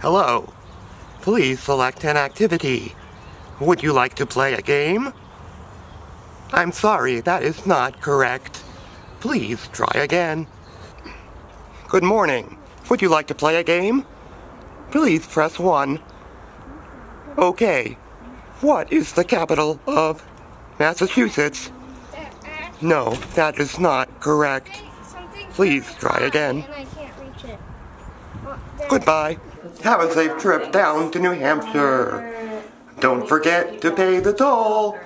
Hello. Please select an activity. Would you like to play a game? I'm sorry, that is not correct. Please try again. Good morning. Would you like to play a game? Please press 1. Okay. What is the capital of Massachusetts? No, that is not correct. Please try again. Goodbye. Have a safe trip down to New Hampshire. Don't forget to pay the toll.